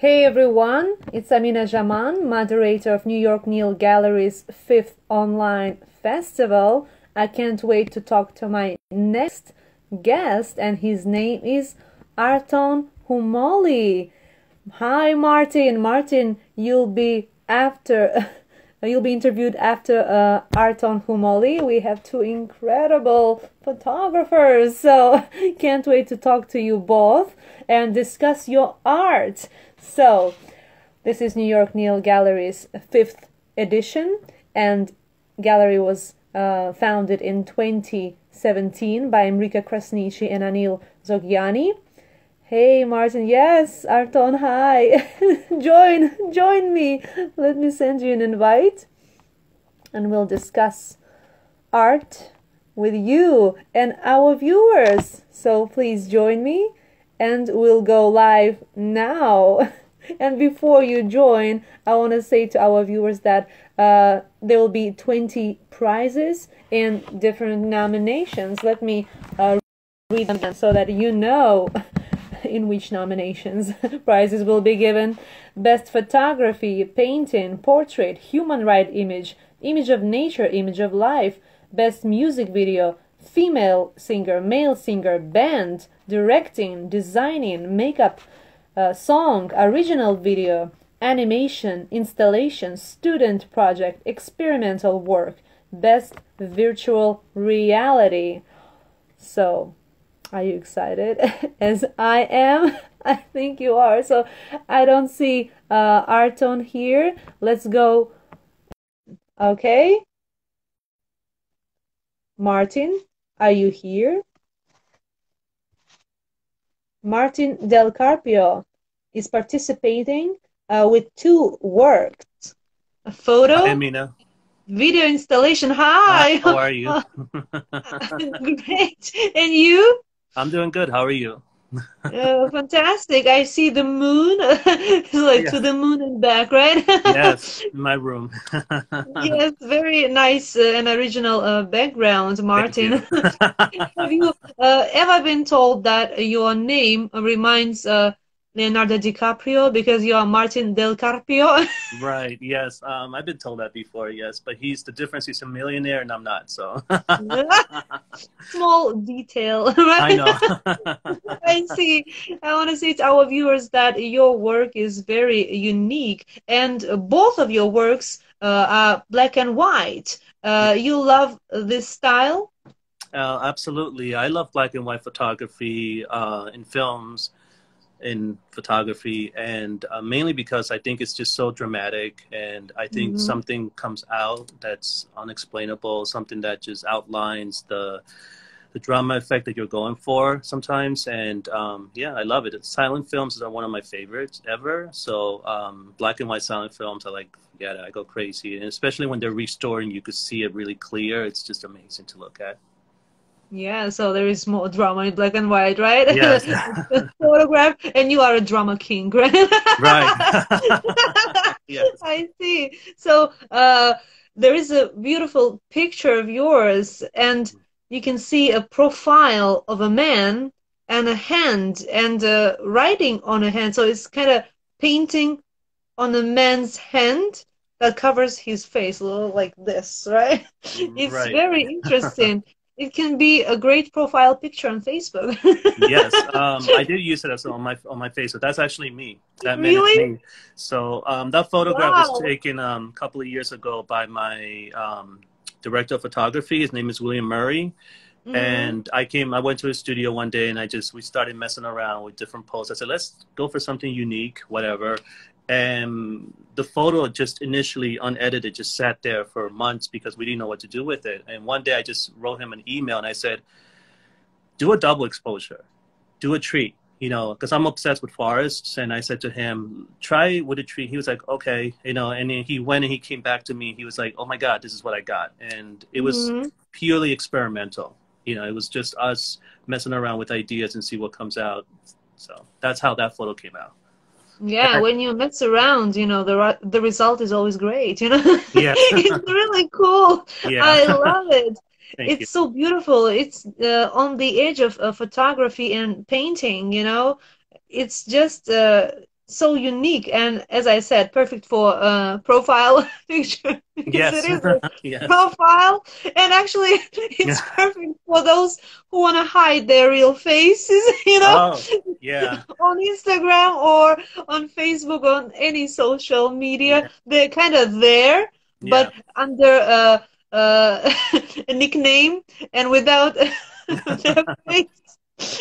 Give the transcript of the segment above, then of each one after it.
Hey everyone, it's Amina Jaman, moderator of New York Nil Gallery's fifth online festival. I can't wait to talk to my next guest, and his name is Arton Humolli. Hi, Martin. Martin, you'll be after. You'll be interviewed after uh, Arton Humolli. We have two incredible photographers, so can't wait to talk to you both and discuss your art. So, this is New York Nil Gallery's fifth edition, and gallery was uh, founded in 2017 by Enrica Krasniqi and Anil Zogiani. Hey Martin, yes, Arton, hi. join, join me. Let me send you an invite and we'll discuss art with you and our viewers. So please join me and we'll go live now. and before you join, I want to say to our viewers that uh, there will be 20 prizes in different nominations. Let me uh, read them so that you know in which nominations prizes will be given. Best photography, painting, portrait, human right image, image of nature, image of life, best music video, female singer, male singer, band, directing, designing, makeup, uh, song, original video, animation, installation, student project, experimental work, best virtual reality. So, are you excited? As I am. I think you are. So I don't see uh, Arton here. Let's go. Okay. Martin, are you here? Martin Del Carpio is participating uh, with two works. A photo. Hi. Video installation. Hi. Hi how are you? Great. And you? I'm doing good. How are you? Uh, fantastic. I see the moon. like yeah. to the moon and back, right? yes, my room. yes, very nice uh, and original uh, background, Martin. You. Have you uh, ever been told that your name reminds uh, Leonardo DiCaprio because you are Martin Del Carpio. right. Yes. Um, I've been told that before. Yes, but he's the difference. He's a millionaire, and I'm not. So small detail, right? I know. I see. I want to say to our viewers that your work is very unique, and both of your works uh, are black and white. Uh, you love this style. Uh, absolutely. I love black and white photography uh, in films in photography and uh, mainly because i think it's just so dramatic and i think mm-hmm. something comes out that's unexplainable something that just outlines the the drama effect that you're going for sometimes and um, yeah i love it silent films are one of my favorites ever so um, black and white silent films i like yeah i go crazy and especially when they're restored and you could see it really clear it's just amazing to look at yeah, so there is more drama in black and white, right? Yes. photograph, and you are a drama king, right? right. yes. I see. So uh, there is a beautiful picture of yours, and you can see a profile of a man and a hand and uh, writing on a hand. So it's kind of painting on a man's hand that covers his face, a little like this, right? It's right. very interesting it can be a great profile picture on Facebook. yes, um, I did use it as on my on my Facebook. That's actually me. That really? me. So um, that photograph wow. was taken um, a couple of years ago by my um, director of photography. His name is William Murray. Mm-hmm. And I came, I went to his studio one day and I just, we started messing around with different posts. I said, let's go for something unique, whatever and the photo just initially unedited just sat there for months because we didn't know what to do with it. And one day i just wrote him an email and i said do a double exposure. Do a tree you know because i'm obsessed with forests. And i said to him try with a tree he was like okay you know and then he went and he came back to me. He was like oh my god this is what i got. And it was mm-hmm. purely experimental. You know it was just us messing around with ideas and see what comes out. So that's how that photo came out yeah, when you mess around, you know the the result is always great. You know, yeah, it's really cool. Yeah. I love it. Thank it's you. so beautiful. It's uh, on the edge of, of photography and painting. You know, it's just uh, so unique and as i said perfect for uh profile picture yes. it is a yes. profile and actually it's perfect for those who want to hide their real faces you know oh, yeah on instagram or on facebook on any social media yeah. they're kind of there yeah. but under a, a, a nickname and without their face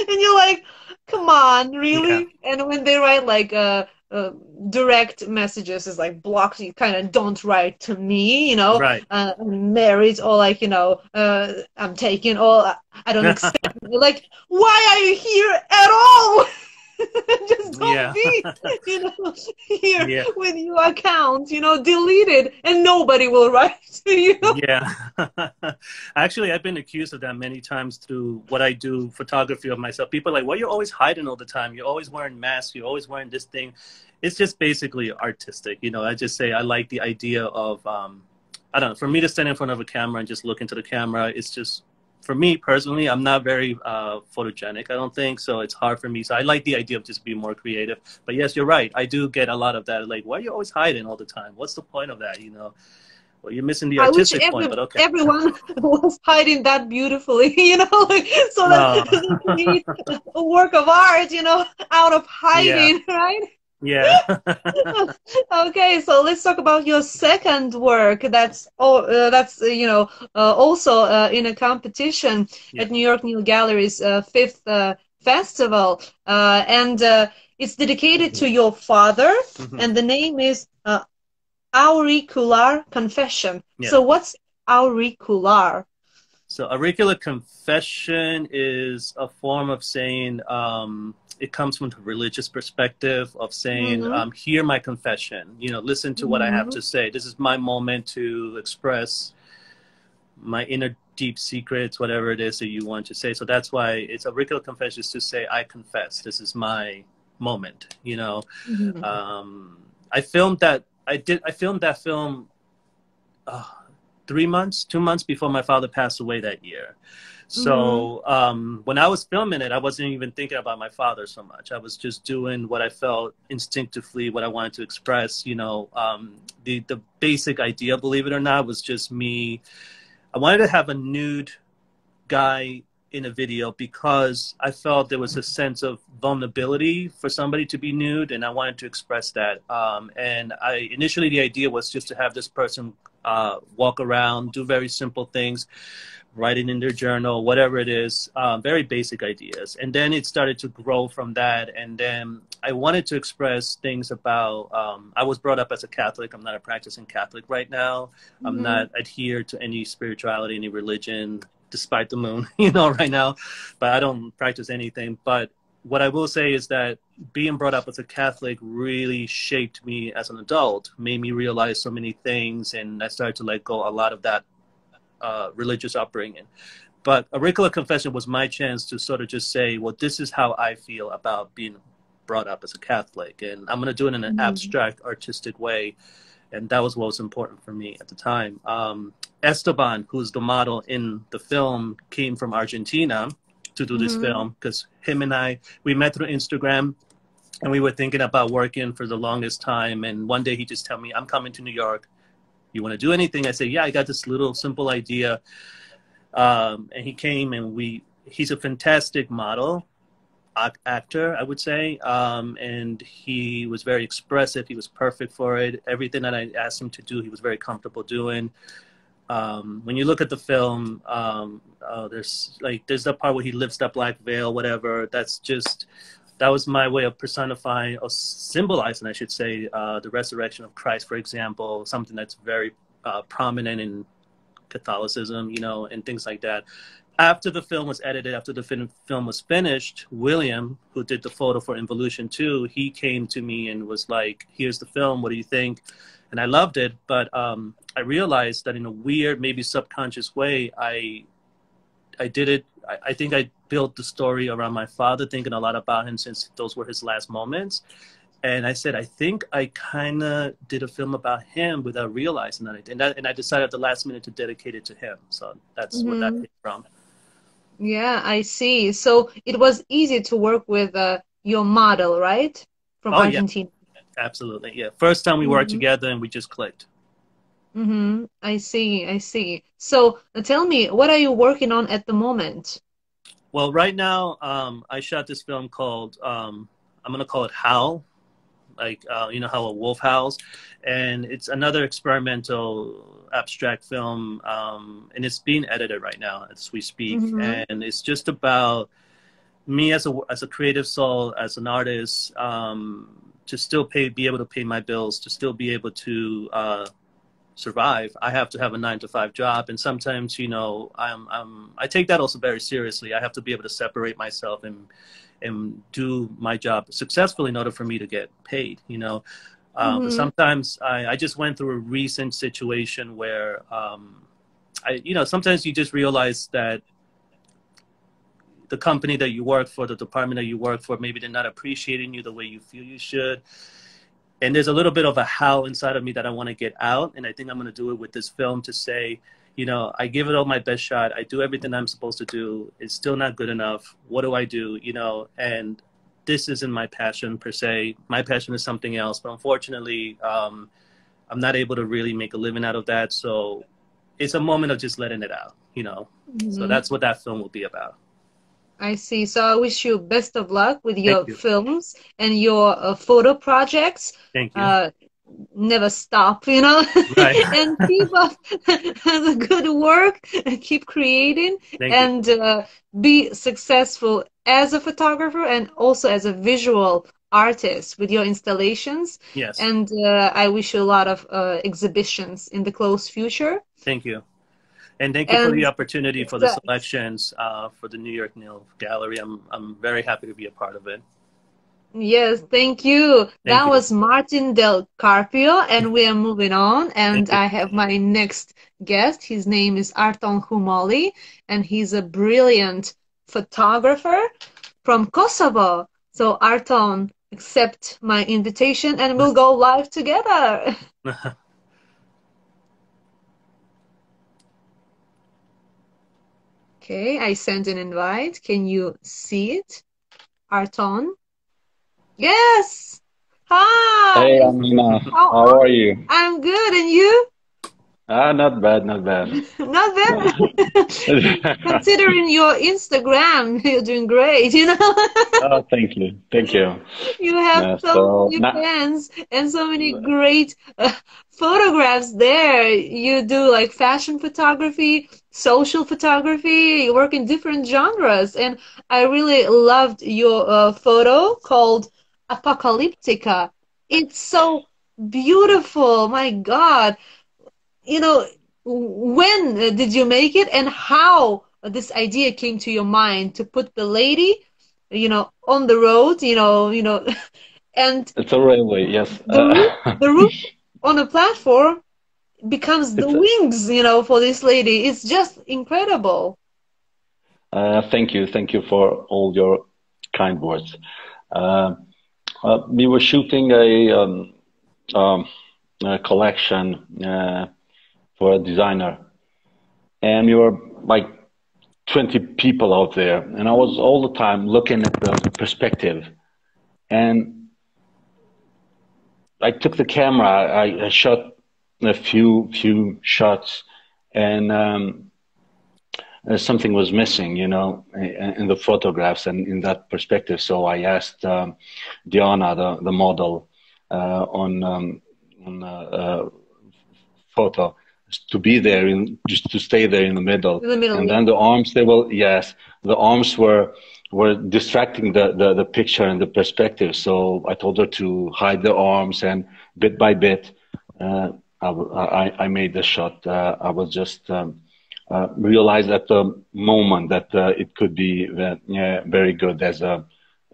and you're like come on, really? Yeah. And when they write like uh, uh, direct messages is like blocked, you kind of don't write to me, you know, right. uh, I'm married or like, you know, uh, I'm taken or I don't accept. like, why are you here at all? just don't yeah. be, you know, here yeah. with your account, you know, deleted, and nobody will write to you. Yeah. Actually, I've been accused of that many times through what I do, photography of myself. People are like, why well, you're always hiding all the time? You're always wearing masks. You're always wearing this thing. It's just basically artistic. You know, I just say I like the idea of, um, I don't know, for me to stand in front of a camera and just look into the camera, it's just for me personally, I'm not very uh, photogenic. I don't think so. It's hard for me. So I like the idea of just being more creative. But yes, you're right. I do get a lot of that. Like, why are you always hiding all the time? What's the point of that? You know. Well, you're missing the artistic every, point, but okay. Everyone was hiding that beautifully, you know, like, so that no. a work of art, you know, out of hiding, yeah. right? Yeah. okay, so let's talk about your second work. That's oh, uh, that's uh, you know uh, also uh, in a competition yeah. at New York Nil Gallery's uh, fifth uh, festival, and it's dedicated to your father, mm-hmm. and the name is Auricular Confession. Yeah. So what's auricular? So auricular confession is a form of saying. Um, it comes from the religious perspective of saying, mm-hmm. um, "Hear my confession." You know, listen to mm-hmm. what I have mm-hmm. to say. This is my moment to express my inner deep secrets, whatever it is that you want to say. So that's why it's a regular confession is to say, "I confess. This is my moment." You know, mm-hmm. um, I filmed that. I did. I filmed that film. Uh, three months, two months before my father passed away that year. So mm-hmm. um, when I was filming it, I wasn't even thinking about my father so much. I was just doing what I felt instinctively, what I wanted to express. You know, um, the the basic idea, believe it or not, was just me. I wanted to have a nude guy in a video because I felt there was a sense of vulnerability for somebody to be nude, and I wanted to express that. Um, and I initially the idea was just to have this person uh, walk around, do very simple things writing in their journal, whatever it is, um, very basic ideas. And then it started to grow from that. And then I wanted to express things about, um, I was brought up as a Catholic. I'm not a practicing Catholic right now. Mm-hmm. I'm not adhered to any spirituality, any religion, despite the moon, you know, right now. But I don't practice anything. But what I will say is that being brought up as a Catholic really shaped me as an adult, made me realize so many things, and I started to let go a lot of that uh, religious upbringing. But auricular confession was my chance to sort of just say, well, this is how I feel about being brought up as a Catholic, and I'm going to do it in an mm-hmm. abstract, artistic way. And that was what was important for me at the time. Um, Esteban, who's the model in the film, came from Argentina to do this mm-hmm. film because him and I we met through Instagram and we were thinking about working for the longest time and one day he just told me I'm coming to New York you want to do anything? I say, yeah, I got this little simple idea. Um, and he came and we, he's a fantastic model, actor, I would say. Um, and he was very expressive. He was perfect for it. Everything that I asked him to do, he was very comfortable doing. Um, when you look at the film, um, uh, there's like there's that part where he lifts that black veil, whatever. That's just that was my way of personifying or symbolizing, I should say, uh, the resurrection of Christ, for example, something that's very uh, prominent in Catholicism, you know, and things like that. After the film was edited, after the film, film was finished, William, who did the photo for Involution 2, he came to me and was like, here's the film, what do you think? And I loved it, but um, I realized that in a weird, maybe subconscious way, I I did it. I, I, think I built the story around my father, thinking a lot about him since those were his last moments. And I said, I think I kind of did a film about him without realizing that. And, that, and I decided at the last minute to dedicate it to him. So that's mm-hmm. where that mm-hmm. came from. Yeah, I see. So it was easy to work with uh, your model, right? From oh, Argentina. Absolutely, yeah. First time we mm-hmm. worked together and we just clicked. Mm-hmm. I see. I see. So uh, tell me, what are you working on at the moment? Well, right now, um, I shot this film called um, I'm gonna call it Howl, like uh, you know how a wolf howls, and it's another experimental abstract film, um, and it's being edited right now as we speak, mm-hmm. and it's just about me as a as a creative soul, as an artist, um, to still pay, be able to pay my bills, to still be able to uh, survive. I have to have a nine to five job, and sometimes, you know, I'm, I'm I take that also very seriously. I have to be able to separate myself and and do my job successfully in order for me to get paid. You know, um, mm-hmm. sometimes I, I just went through a recent situation where um, I, you know, sometimes you just realize that the company that you work for, the department that you work for, maybe they're not appreciating you the way you feel you should. And there's a little bit of a howl inside of me that I want to get out. And I think I'm going to do it with this film to say, you know, I give it all my best shot. I do everything I'm supposed to do. It's still not good enough. What do I do? You know, and this isn't my passion per se. My passion is something else. But unfortunately, um, I'm not able to really make a living out of that. So it's a moment of just letting it out, you know. Mm-hmm. So that's what that film will be about. I see. So I wish you best of luck with your you. films and your uh, photo projects. Thank you. Uh, never stop, you know, right. and keep up the good work, and keep creating, Thank and uh, be successful as a photographer and also as a visual artist with your installations. Yes. And uh, I wish you a lot of uh, exhibitions in the close future. Thank you. And thank you and for the opportunity for the selections uh, for the New York Nil Gallery. I'm I'm very happy to be a part of it. Yes, thank you. Thank that you. was Martin Del Carpio, and we are moving on. And I have my next guest. His name is Arton Humolli, and he's a brilliant photographer from Kosovo. So, Arton, accept my invitation, and we'll go live together. Okay, I sent an invite. Can you see it? Arton? Yes! Hi! Hey, Amina. How, How are you? I'm good, and you? Ah, not bad, not bad. not bad. Considering your Instagram, you're doing great, you know? oh, thank you. Thank you. You have yeah, so, so many not... fans and so many great uh, photographs there. You do like fashion photography, social photography, you work in different genres. And I really loved your uh, photo called Apocalyptica. It's so beautiful. My God you know, when did you make it and how this idea came to your mind to put the lady, you know, on the road, you know, you know, and it's a railway, yes. The roof, the roof on a platform becomes the wings, you know, for this lady. It's just incredible. Uh, thank you, thank you for all your kind words. Uh, uh, we were shooting a, um, um, a collection uh, for a designer. And we were like 20 people out there. And I was all the time looking at the perspective. And I took the camera, I, I shot a few, few shots and, um, uh, something was missing, you know, in, in, the photographs and in that perspective. So I asked um, Diana, the, the model, uh, on, um, on uh, uh photo, to be there in just to stay there in the middle. In the middle and then the arms they will yes the arms were were distracting the, the, the picture and the perspective. So I told her to hide the arms and bit by bit uh, I, I, I, made the shot. Uh, I was just um, realized at the moment that uh, it could be uh, very good as a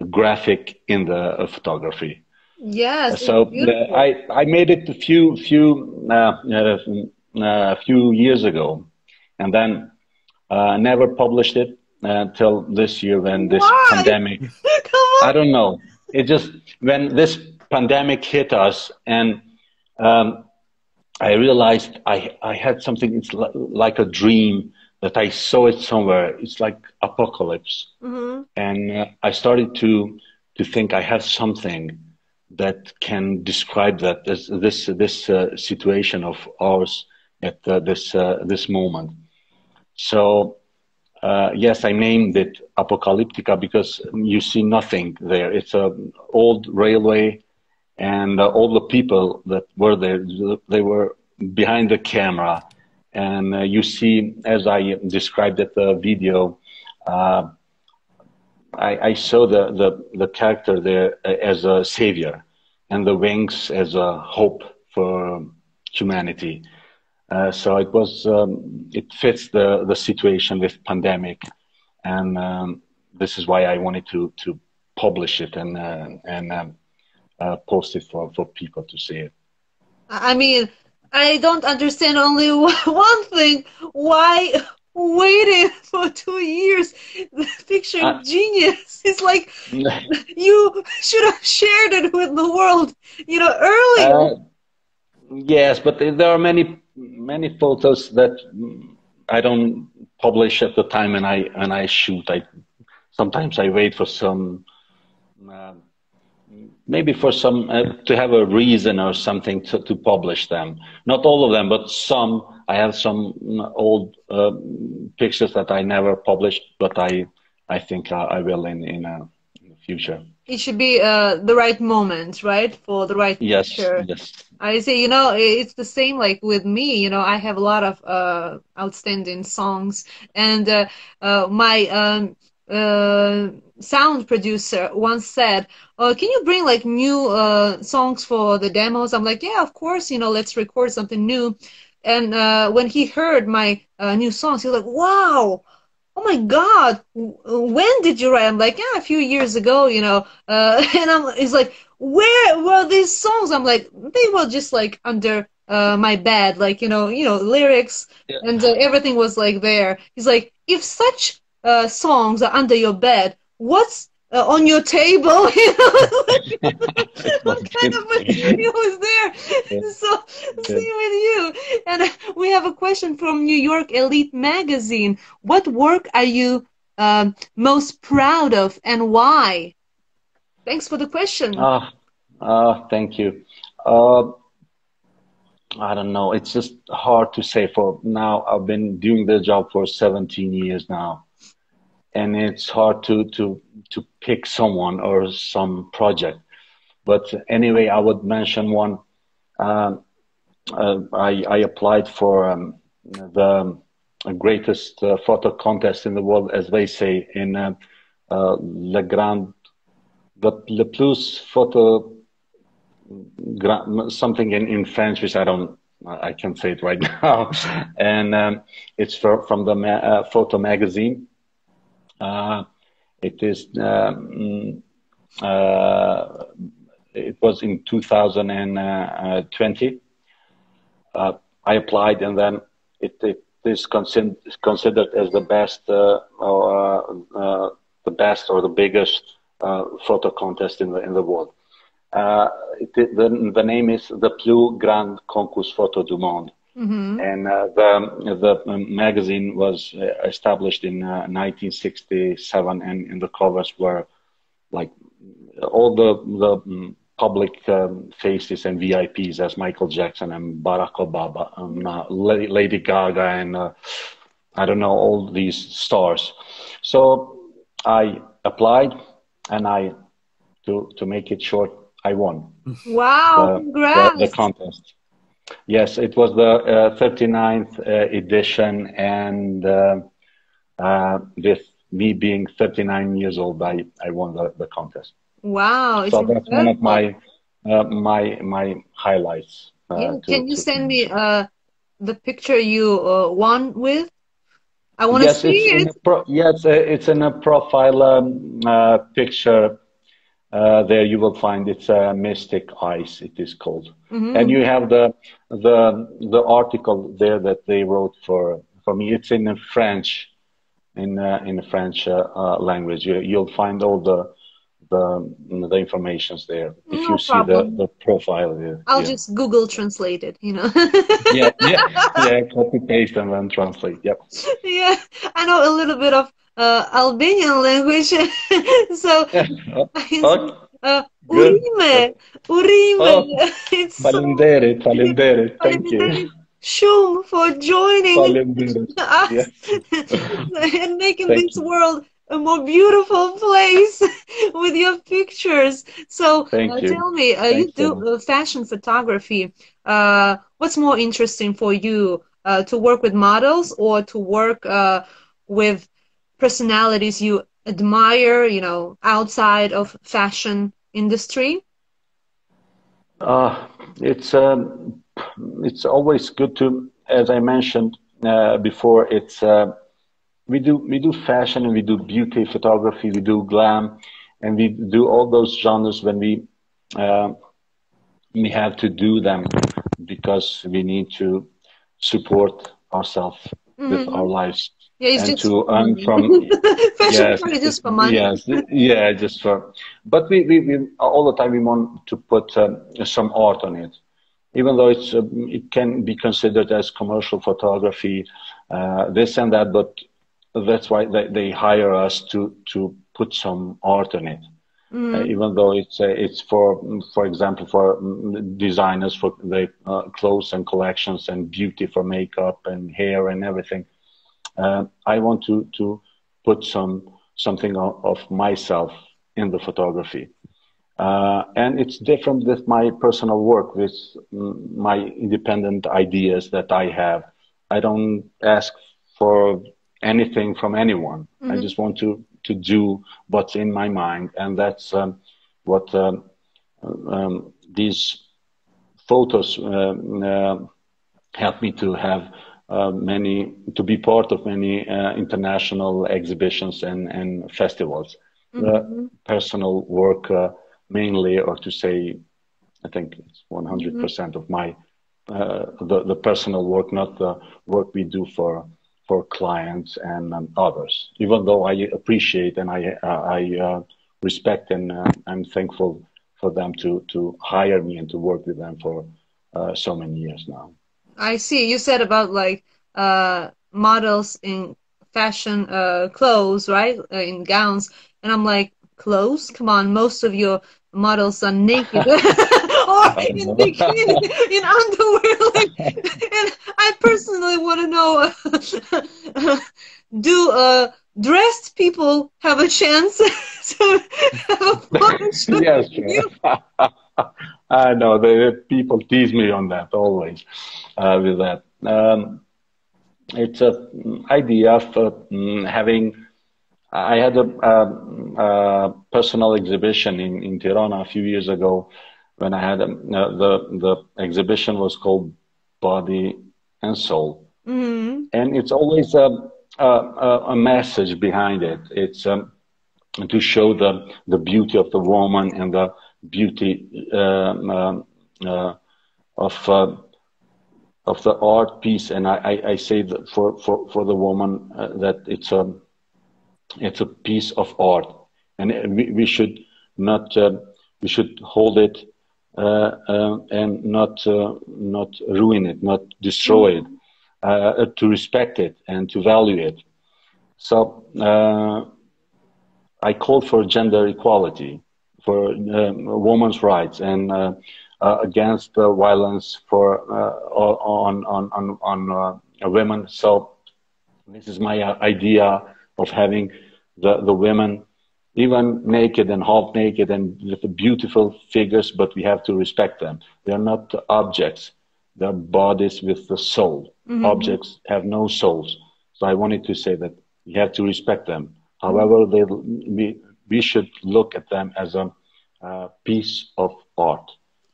graphic in the uh, photography. Yes. So I I made it a few few uh, a few years ago, and then uh, never published it until this year when this Why? pandemic. I don't know. It just when this pandemic hit us, and um, I realized I I had something. It's like a dream that I saw it somewhere. It's like apocalypse, mm-hmm. and uh, I started to to think I have something that can describe that as this this uh, situation of ours at uh, this uh, this moment. So uh, yes, I named it Apocalyptica because you see nothing there. It's an old railway, and uh, all the people that were there they were behind the camera, and uh, you see as I described at the video. I, I, saw the, the, the character there as a savior and the wings as a hope for humanity. Uh, so it was um, it fits the the situation with pandemic, and um, this is why I wanted to to publish it and uh, and um, uh, post it for for people to see it. I mean, I don't understand only one thing: why waiting for two years? The picture uh, genius. It's like you should have shared it with the world, you know, earlier. Uh, yes, but there are many many photos that I don't publish at the time and I when I shoot. I sometimes I wait for some. Uh, maybe for some uh, to have a reason or something to, to publish them. Not all of them but some. I have some old uh, pictures that i never published but i i think i, I will in in, uh, in, the future. It should be uh, the right moment right? For the right yes picture. yes. I say you know it's the same like with me you know i have a lot of uh, outstanding songs. And uh, my um, uh, sound producer once said, uh, "Can you bring like new uh, songs for the demos?" I'm like, "Yeah, of course. You know, let's record something new." And uh, when he heard my uh, new songs, he was like, "Wow." Oh my God! When did you write? I'm like, yeah, a few years ago, you know. Uh, and I'm, he's like, where were these songs? I'm like, they were just like under uh, my bed, like you know, you know, lyrics, yeah. and uh, everything was like there. He's like, if such uh, songs are under your bed, what's uh, on your table? what kind of material is there? Yeah. So, same with you. And we have a question from New York Elite Magazine. What work are you um, most proud of, and why? Thanks for the question. Ah, uh, thank you. Uh, I don't know. It's just hard to say. For now, I've been doing the job for 17 years now and it's hard to to to pick someone or some project. But anyway, I would mention one. Uh, I, I applied for um, the greatest uh, photo contest in the world, as they say, in uh, uh, Le Grand, the Le Plus Photo, something in, in French, which I don't, I can't say it right now. and um, it's for, from the ma- uh, photo magazine it is um, uh, it was in 2020. Uh, I applied and then it, it is considered as the best or the best or the biggest photo contest in the in the world. Uh, it, the, the name is the Plus Grand Concours Photo du Monde. Mm-hmm. And uh, the the magazine was uh, established in uh, 1967, and, and the covers were like all the the mm, public um, faces and VIPs as Michael Jackson and Barack Obama, um, uh, Lady Gaga, and uh, I don't know all these stars. So I applied, and I to to make it short, I won. Wow! The, congrats! The, the contest. Yes, it was the uh, 39th uh, edition, and uh, uh, with me being 39 years old, I, I won the, the contest. Wow! So that's one of my uh, my my highlights. Uh, yeah. to, Can you to, send me the picture you won with? I want to yes, see it. Pro- yes, it's in a profile um, picture uh, there you will find it's uh, Mystic Ice. It is called, mm-hmm. and you have the the the article there that they wrote for for me. It's in French, in uh, in the French uh, uh, language. You, you'll find all the the the informations there if no you see the, the profile there. I'll yeah. just Google translate it, you know. yeah, yeah, yeah. Copy paste and then translate. Yep. Yeah, I know a little bit of uh, Albanian language. so okay. Uh, Urime, Urime. Oh, it's so. Thank you. Shum for joining us and making Thank this you. world a more beautiful place with your pictures. So uh, tell me, uh, you do uh, fashion photography. Uh, what's more interesting for you, uh, to work with models or to work uh, with personalities you admire, you know, outside of fashion industry? it's um, it's always good to, as I mentioned before, it's we do we do fashion and we do beauty photography, we do glam, and we do all those genres when we uh, we have to do them because we need to support ourselves mm-hmm. with our lives. Yeah, and just, to earn from yes, just for money. Yes, yeah, just for. But we, we, we all the time we want to put um, some art on it, even though it's uh, it can be considered as commercial photography, uh, this and that. But that's why they, they hire us to to put some art on it. Mm. Uh, even though it's uh, it's for for example for designers for the uh, clothes and collections and beauty for makeup and hair and everything, uh, I want to to put some something of, myself in the photography. Uh, and it's different with my personal work, with my independent ideas that I have. I don't ask for anything from anyone. Mm-hmm. I just want to to do what's in my mind, and that's um, what um, um, these photos um, uh, help me to have uh, many to be part of many uh, international exhibitions and and festivals. Mm-hmm. personal work uh, mainly, or to say, I think it's 100% of my uh, the the personal work, not the work we do for for clients and um, others. Even though I appreciate and I uh, I uh, respect and uh, I'm thankful for them to to hire me and to work with them for uh, so many years now. I see. You said about like uh, models in fashion uh, clothes, right? in gowns, and I'm like, clothes? Come on, most of your models are naked. or in bikini, in underwear. Like, and I personally want to know: Do uh, dressed people have a chance to have a shoot? Yes, I know the people tease me on that always uh, with that. Um, it's an idea of uh, mm, having. I had a, a, a, personal exhibition in, in Tirana a few years ago when I had um, uh, the the exhibition was called Body and Soul, mm-hmm. and it's always a, a, a message behind it. It's um, to show the the beauty of the woman and the beauty um, uh, uh, of uh, of the art piece. And I, I, I say that for for for the woman uh, that it's a it's a piece of art, and we, we should not we should hold it uh, uh, and not uh, not ruin it, not destroy it, to respect it and to value it. So I call for gender equality, for um, women's rights, and uh, against uh, violence for uh, on on on on women. So this is my idea of having the the women even naked and half naked and with beautiful figures, but we have to respect them. They're not objects. They're bodies with the soul. Mm-hmm. Objects have no souls. So I wanted to say that we have to respect them. However, they, we, we should look at them as a piece of art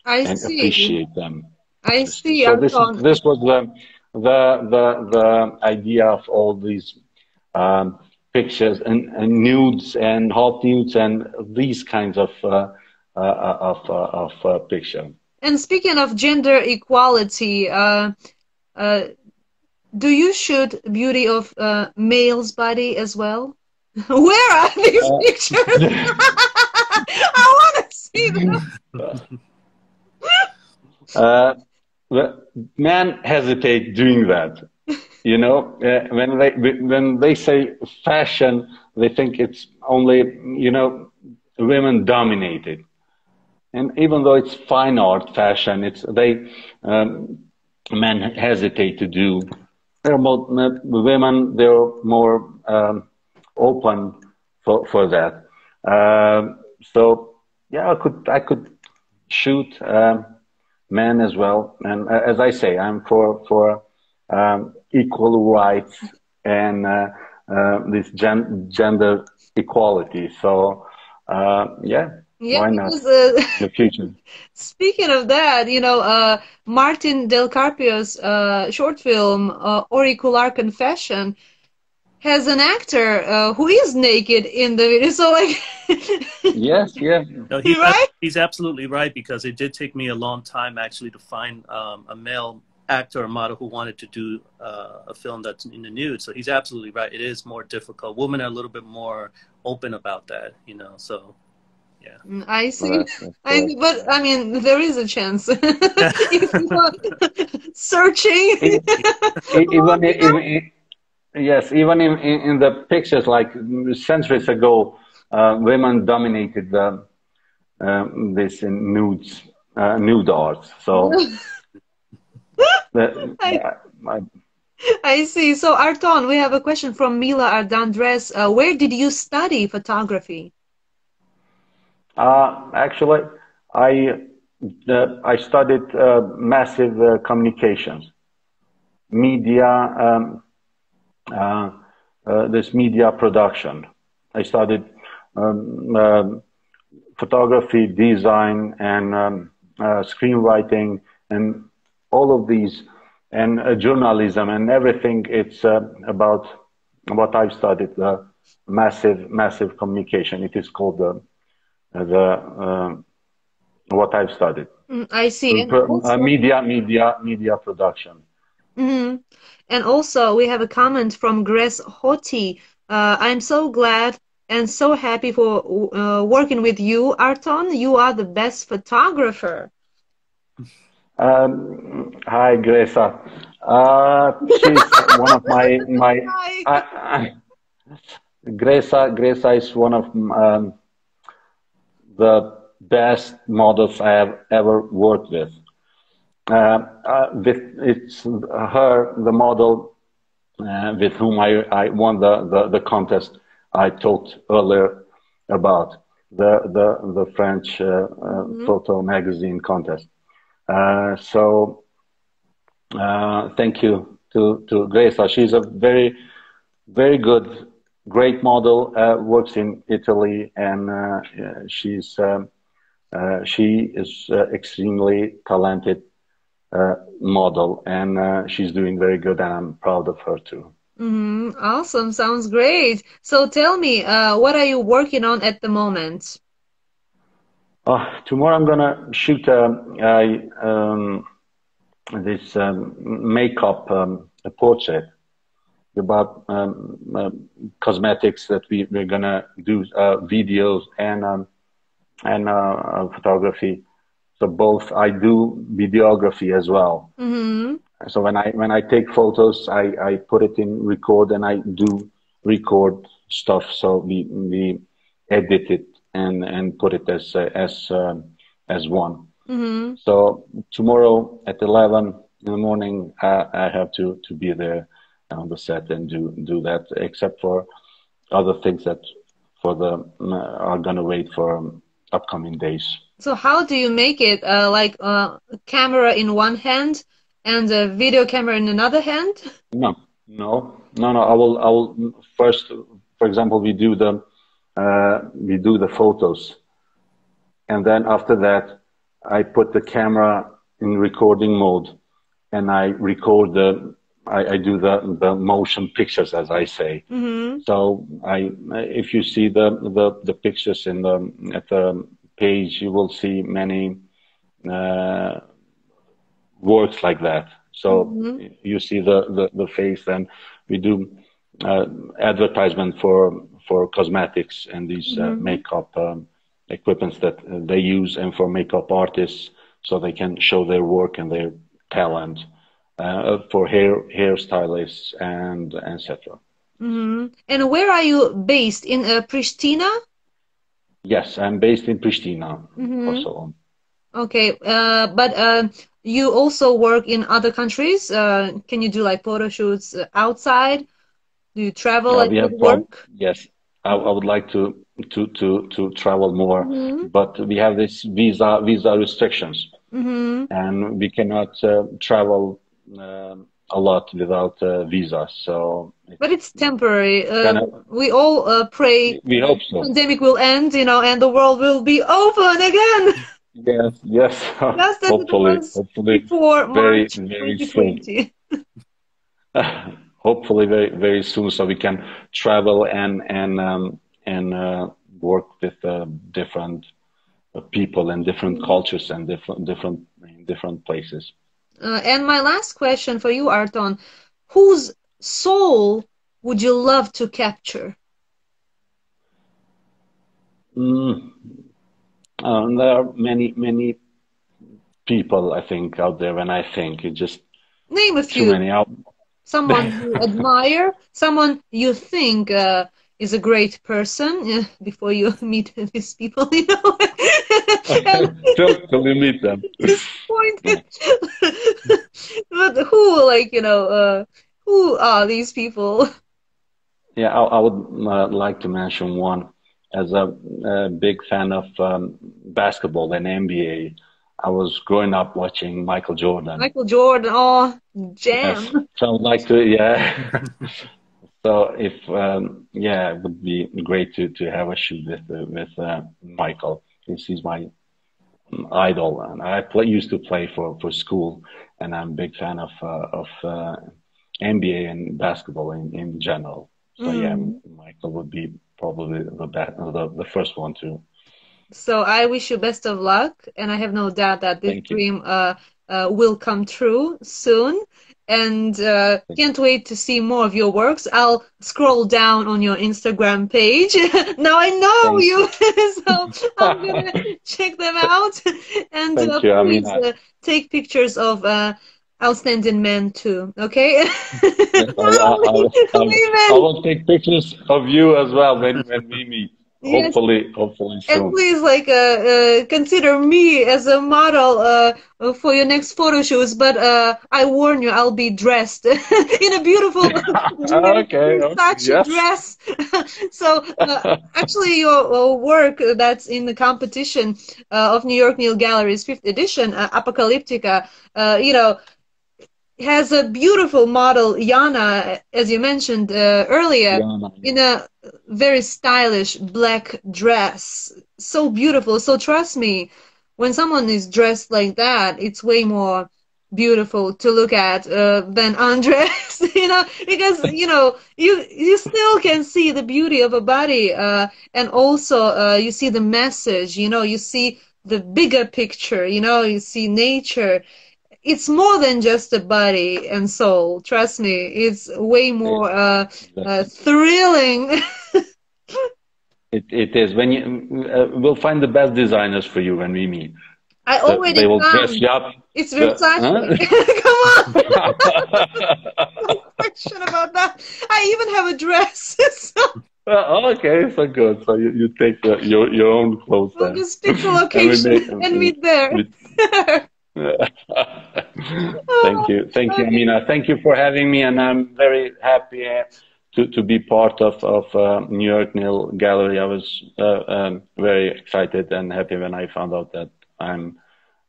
I and see. appreciate them. I see. So this, this was the, the, the, the idea of all these um, pictures and, and, nudes and hot nudes and these kinds of uh, uh, uh of uh, of uh, picture. And speaking of gender equality, uh, do you shoot beauty of male's body as well? Where are these pictures? I want to see them. uh, the men hesitate doing that you know, uh, when they when they say fashion, they think it's only you know women dominated. and even though it's fine art, fashion, it's they um, men hesitate to do. They're more women. They're more um, open for for that. Um, so yeah, I could I could shoot um, men as well. And uh, as I say, I'm for for um, equal rights and uh, uh, this gen- gender equality. So uh, yeah, yeah, why not? because, uh, the future. Speaking of that, you know, uh, Martin Del Carpio's uh, short film uh, Auricular Confession has an actor uh, who is naked in the video. So, like, yes, yeah. No, he's, Right? he's absolutely right because it did take me a long time actually to find um, a male actor or model who wanted to do uh, a film that's in the nude. So he's absolutely right. It is more difficult. Women are a little bit more open about that, you know. So yeah. Mm, I see. Well, that's- that's I, but I mean, there is a chance. If you are searching. E- e- even, even, yes, even in, in, in the pictures, like centuries ago, uh, women dominated the, um, this in nudes, uh, nude art. So, the, I- I, I see. So, Arton, we have a question from Mila Ardandres. Uh, where did you study photography? uh, actually, I, uh, I studied uh, massive uh, communications, media, um, this media production. I studied um, um, photography, design, and um, uh, screenwriting, and all of these, and uh, journalism, and everything. It's uh, about what I've studied. Uh, massive, massive communication. It is called the the uh, what I've studied. Mm, I see. Uh, media, media, media production. Mhm. And also, we have a comment from Grace Hoti. Uh, I'm so glad and so happy for uh, working with you, Arton. You are the best photographer. Um, hi, Gresa. Uh, she's one of my my. I, I, Gresa, Gresa is one of um, the best models I have ever worked with. Uh, uh, with it's her, the model uh, with whom I, I won the, the, the contest I talked earlier about the the the French uh, uh, photo magazine contest. Uh, so uh, thank you to to Gresa. She's a very very good, great model. Uh, works in Italy, and uh, she's um, uh, she is uh, extremely talented uh, model, and uh, she's doing very good, and I'm proud of her too. Mhm. Awesome. Sounds great. So tell me, uh, what are you working on at the moment? Uh, tomorrow I'm gonna shoot um, I, um, this um, makeup um, a portrait about um, uh, cosmetics that we, we're gonna do uh, videos and um, and uh, uh, photography. So both I do videography as well. hmm So when I when I take photos, I, I put it in record and I do record stuff. So we we edit it and and put it as uh, as um, as one. hmm So tomorrow at eleven in the morning, I, I have to to be there on the set and do do that. Except for other things that for the are gonna wait for um, upcoming days. So how do you make it? Uh, like uh, camera in one hand and a video camera in another hand? No, no, no, no. I will, I will first, for example, we do the, uh, we do the photos, and then after that, I put the camera in recording mode, and I record the, I, I do the the motion pictures, as I say. hmm So I, if you see the the, the pictures in the at the page, you will see many uh, works like that. So Mhm. you see the, the, the face, and we do uh, advertisement for for cosmetics and these uh, Mhm. makeup um, equipments that uh, they use, and for makeup artists, so they can show their work and their talent. Uh, for hair hairstylists and etc. hmm And where are you based? In uh, Pristina? Yes, I'm based in Pristina, Mhm. Kosovo. Okay, uh, but uh, you also work in other countries. Uh, can you do like photo shoots outside? Do you travel Yeah, like we have with prob- work? yes. I, I would like to to to to travel more, Mm-hmm. but we have this visa visa restrictions, Mm-hmm. and we cannot uh, travel um a lot without uh, visa. So But it's temporary. Uh, we all uh, pray we hope so. pandemic will end, you know, and the world will be open again, Yes, yes. just hopefully, hopefully, before very, March very soon. hopefully very very soon so we can travel and and um, and uh, work with uh, different uh, people and different cultures and different different different places Uh, and my last question for you, Arton, whose soul would you love to capture? mm. um, there are many many people i think out there When i think it just Name a too few. many out Someone you admire, someone you think uh, is a great person uh, before you meet these people, you know. and till, till you meet them this point, but who, like, you know, uh, who are these people? Yeah, I, I would uh, like to mention one as a, a big fan of um, basketball and NBA. I was growing up watching Michael Jordan. Michael Jordan, oh, Yes. jam. So I would like to, yeah. so if, um, yeah, it would be great to, to have a shoot with uh, with uh, Michael. He's, is my idol, and I play, used to play for, for school, and I'm a big fan of uh, of uh, NBA and basketball in, in general. So yeah, Michael would be probably the best, the, the first one to. So I wish you best of luck, and I have no doubt that this Thank dream uh, uh, will come true soon. And uh, can't wait to see more of your works. I'll scroll down on your Instagram page. now I know you, so I'm gonna check them out. And Thank uh, you. I mean, please uh, take pictures of uh, outstanding men too. Okay? I, I, I, I, I will take pictures of you as well when, when we meet. Yes. Hopefully, hopefully And please, like, uh, uh, consider me as a model uh, uh, for your next photo shoots. But uh, I warn you, I'll be dressed in a beautiful Okay, yes. dress. so, uh, actually, your uh, work that's in the competition uh, of New York Nil Gallery's fifth edition, uh, Apocalyptica, uh, you know, has a beautiful model, Yana, as you mentioned uh, earlier Yeah, in a very stylish black dress. So beautiful. So trust me, when someone is dressed like that, it's way more beautiful to look at uh, than undressed, you know, because you know you you still can see the beauty of a body, uh, and also uh, you see the message. You know, you see the bigger picture. You know, you see nature. It's more than just a body and soul. Trust me, it's way more uh, uh, thrilling. It, it is. When you, uh, we'll find the best designers for you when we meet. I already they will dress you up. It's Versace. Come on, question about that. I even have a dress. so Uh, okay, so good. So you, you take the, your your own clothes we'll then. just pick the And location make- and meet there. Thank you. Thank you, Amina. Thank you for having me, and I'm very happy uh, to, to be part of, of uh, New York Nil Gallery. I was uh, um, very excited and happy when I found out that I'm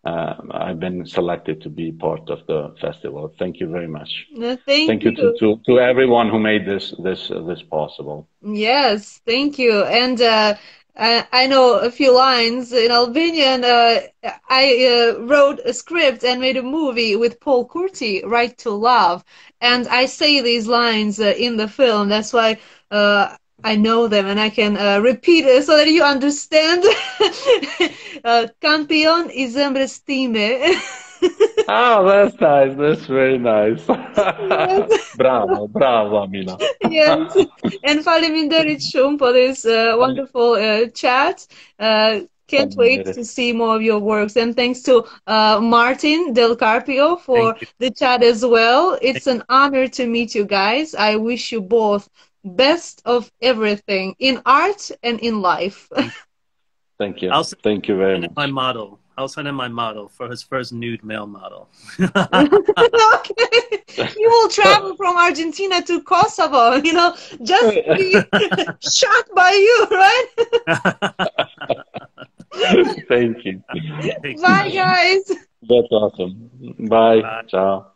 uh, I've been selected to be part of the festival. Thank you very much. No, thank, Thank you to, to, to everyone who made this this uh, this possible. Yes, thank you. And uh, I, know a few lines in Albanian. Uh, I uh, wrote a script and made a movie with Paul Curti, Right to Love. And I say these lines uh, in the film. That's why uh, I know them and I can uh, repeat it so that you understand. Campion i zemrës time. Oh, that's nice. That's very nice. bravo, bravo, Amina. yes. And faleminderit shumë for this uh, wonderful uh, chat. Uh, can't wait to see more of your works. And thanks to uh, Martin Del Carpio for the chat as well. It's an honor to meet you guys. I wish you both best of everything in art and in life. Thank you. I'll Thank you very much. my model. I'll send him my model for his first nude male model. okay, you will travel from Argentina to Kosovo. You know, just be shot by you, right? Thank you. Bye, guys. That's awesome. Bye. Bye. Ciao.